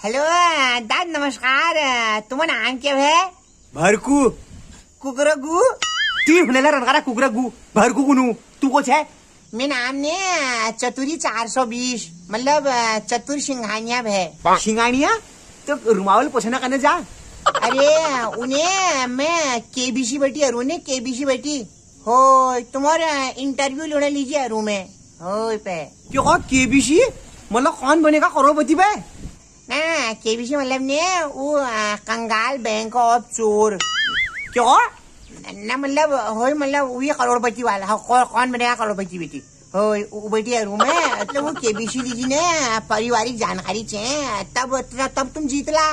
Hello दाद नमस्कार तुम्हारा नाम क्या है? भरकू। कुकरगू। ती हुनेला रणकारा कुकरा गु भरकू कुनू तू को छे मैं नाम ने चतुरी चार सौ बीस मतलब चतुर सिंघानिया है। शिंगानिया? तो रुमावल पोछना करने जा। अरे उन्हें मैं केबीसी बैठी अरु ने केबीसी बैठी। हो तुम्हारा इंटरव्यू लेने लीजिए अरु में। हो पे। क्यों केबीसी? मतलब कौन बनेगा करोड़पति बे ना केबीसी मतलब ने वो कंगाल बैंक ऑफ़ चोर। क्यों? ना मतलब हो मतलब वही करोड़पति वाला हाँ, कौ, कौन बनेगा करोड़पति बेटी? हो वो बेटी है रूम में मतलब वो केबीसी लीजिए ने पारिवारिक जानकारी चाहिए तब तब तुम जीतला।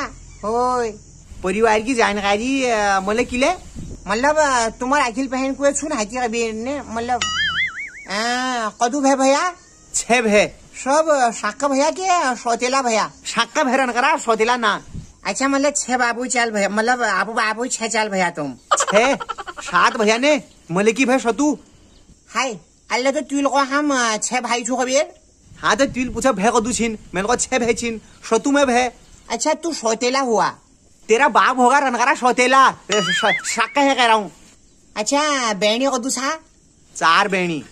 हो परिवार की जानकारी मतलब किले मतलब तुम्हारा अखिल बहन को सुन हाथी कबीर ने मतलब कदू है भैया? छे भे सब साक्का भैया के सौतेला भैया। शाक्का भैरन करा सोतेला ना अच्छा मतलब छह बाबू चाल भैया मतलब आपू बाबू छह चाल भैया तुम। छे? सात भैया ने? मले की भे सतू? हाय अल्लाह तो तुल को हम छह भाई छो कबीर हाँ तो तिल पूछा भे कदू छिन? मैंने कहा छे भे छिन। सतू में भे। अच्छा तू सौतेला हुआ। तेरा बाप होगा रनकरा सोतेला। शाक्का है कह रहा हूँ। अच्छा बहनी कदू सा? चार बहनी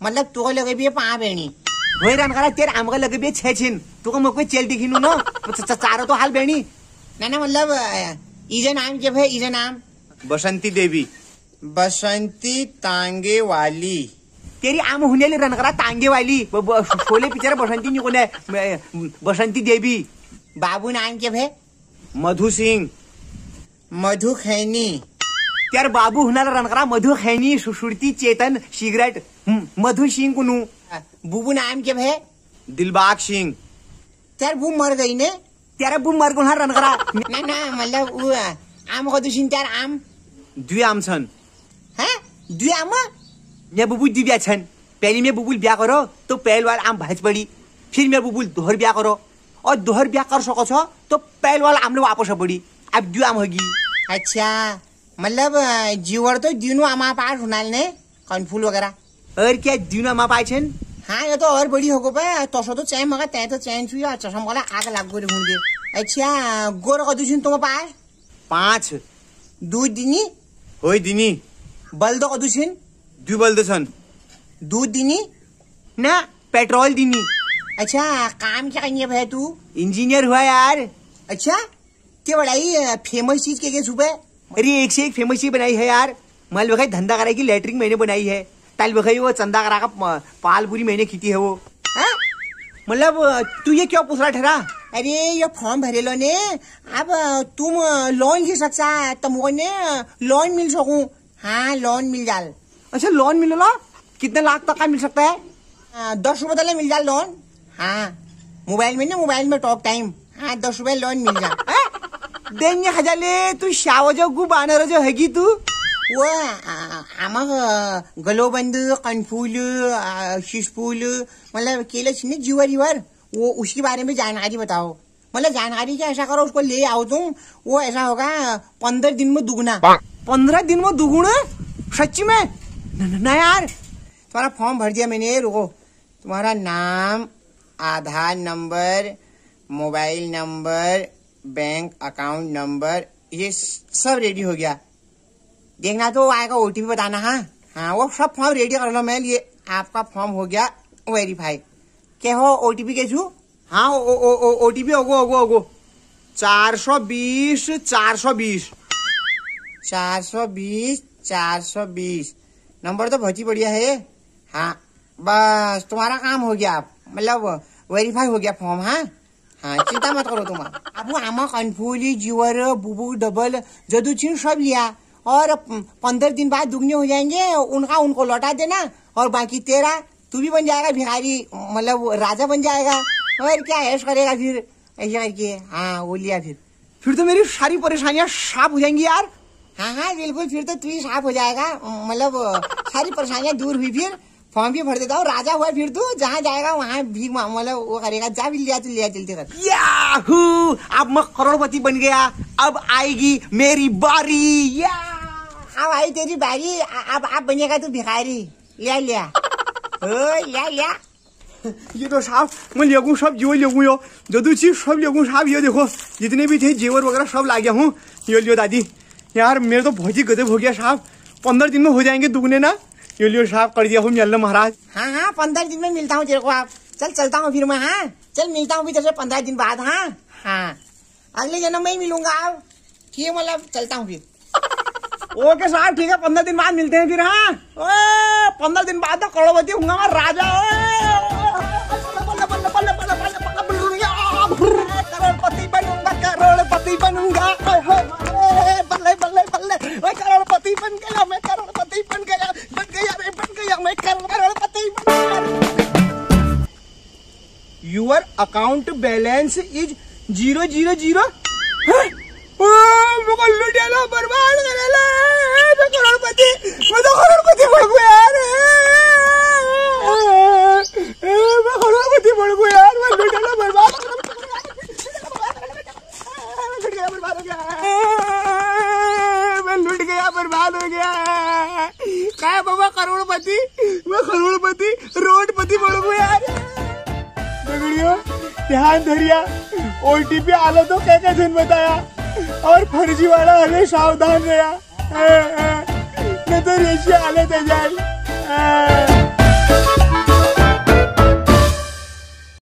मतलब तू लगे भी पा बहनी वही रनकरा तेरे आमगा लगे भी छे छिन। तू को मको चेल दिखिनु न? च- चारो तो हाल बहनी ना ना मतलब इजे नाम क्या है इजे नाम बसंती देवी। बसंती तांगे वाली तेरी आम हुनेली रनकरा तांगे वाली ब- ब- शोले पिक्चर बसंती निकोने बसंती देवी। बाबू नाम क्या है मधु सिंह। मधु खैनी। त्यार बाबू हुनाला रनकरा मधु खैनी सुश्रुति चेतन सिगरेट। हम्म, मधु सिंह कुनू? बुबू नाम क्या है दिलबाग सिंह। त्यार बू मर गई ने? त्यारा बु मर गुना रनकरा ना ना मतलब वो आम कदू सिंह त्यार आम। दुई आम छन्। है? दुई आम? मैं बुबुल दी ब्या छन्। पहले मैं बुबुल ब्या करो तो पहल वाला आम भाज पड़ी फिर मैं बुबुल दोहर ब्या करो। और दोहर ब्या कर सको छो तो पहल वाला आमले वापस पड़ी अब दुई आम होगी। अच्छा मतलब जीवर तो दिनों आमा पास हुनाल ने? कनफूल वगैरह? और क्या दुई आमा पाए छन्? हाँ ये तो और बड़ी होगो पे। तसो तो चैन मगा तै तो चैन छुई और चशम वाला आग लाग गो ढूंढ के अच्छा गोर कदू सिंह तुम पाए पाँच। दूध दिनी? होइ दिनी। बल्दो कदू सिंह दुई बल्द छन्। दूध दिनी? ना पेट्रोल दिनी। अच्छा काम क्या करिए भाई तू? इंजीनियर हुआ यार। अच्छा क्या बड़ाई फ़ेमस चीज़ के के सुबह अरे एक से एक फ़ेमस चीज़ बनाई है यार। मल बखाई धंधा कराई की लेटरिंग मैंने बनाई है। ताल बखाई वो चंदा करा का पाल पूरी मैंने खींची है. वो हाँ? मतलब तू ये क्यों पूछ रहा ठहरा अरे ये फॉर्म भरे लो ने. अब तुम लोन ले सकता है तुम ने लोन मिल सकूँ हाँ लोन मिल जाल. अच्छा लोन मिलेगा कितने लाख तक का मिल सकता है आ, दस रुपए तले मिल जाल लोन हाँ. मोबाइल में ना मोबाइल में टॉक टाइम हाँ दस रुपए लोन मिल जा देंगे हजाले तू शावजो गु बानर जो हैगी तू? वो आमग गलोबंद कनफूल शिशफूल मतलब केले छिने जीवर जीवर वो उसके बारे में जानकारी बताओ. मतलब जानकारी क्या ऐसा करो उसको ले आओ तुम. वो ऐसा होगा पंद्रह दिन में दुगना. पंद्रह दिन में दुगुना सच्ची में? न- न- ना यार. तुम्हारा फॉर्म भर दिया मैंने रुको. तुम्हारा नाम Aadhaar number mobile number bank account number ये सब रेडी हो गया. देखना तो आएगा ओटीपी बताना हाँ। हाँ वो सब फॉर्म रेडी कर लो, मैं ये आपका फॉर्म हो गया वेरीफाई क्या हो ओटीपी के छू हाँ ओ टी पी होगो होगो होगो चार सौ बीस, चार सौ बीस। चार सौ बीस, चार सौ बीस। नंबर तो बहुत ही बढ़िया है। हाँ बस तुम्हारा काम हो गया। मतलब वेरीफाई हो गया फॉर्म हाँ। हाँ चिंता मत करो तुम अब आमा, कनफूली, जीवर, बुबू, डबल, जदू चिन सब लिया। और पंद्रह दिन बाद दुगने हो जाएँगे उनका उनको लौटा देना और बाकी तेरा तू भी बन जाएगा भिखारी मतलब राजा बन जाएगा। और क्या ऐश करेगा फिर ऐसा करके हाँ वो लिया फिर। फिर तो मेरी सारी परेशानियाँ साफ़ हो जाएँगी यार। हाँ हाँ बिल्कुल फिर तो तू ही साफ़ हो जाएगा मतलब सारी परेशानियाँ दूर हुई फिर। फॉर्म भी भर देता हूँ राजा हुआ फिर तू जहाँ जाएगा वहाँ भी मतलब वो करेगा जा भी लिया तू लिया चलते कर। याहू! अब मैं करोड़पति बन गया। अब आएगी मेरी बारी। या! अब आई तेरी बारी। अब आप बनेगा तू भिखारी। लिया लिया। ओ लिया लिया। ये तो साहब मैं लेगू सब जो लेगू यो। जदू चीज़ सब लेगू साहब ये देखो। जितने भी थे जेवर वगैरह सब ला गया हूँ। ये लियो दादी। यार मेरे तो बहुत ही गजब हो गया साहब पंद्रह दिन में हो जाएँगे दुगने ना। ये साफ़ साहब कर दिया हूँ मिलना महाराज। हाँ हाँ पंद्रह दिन में मिलता हूँ तेरे को आप। चल चलता हूँ फिर मैं हाँ। चल मिलता हूँ फिर पंद्रह दिन बाद हाँ। हाँ। अगले जन्म में ही मिलूँगा आप ठीक है मतलब चलता हूँ फिर। ओके साहब ठीक है पंद्रह दिन बाद मिलते हैं फिर हाँ। पंद्रह दिन बाद तो करोड़पति हूँ मैं राजा your account balance is zero zero zero बर्बाद करोड़पति, मैं तो करोड़पति यार। करोड़पति मैं हो। गया करोड़पति, मैं करोड़पति, रोडपति बन गया यार। दगड़ियों ध्यान धरिया ओटीपी आलो तो क्या क्या दिन बताया? और फर्जी वाला हमें सावधान रहा नहीं तो रेशिया आले तो जाए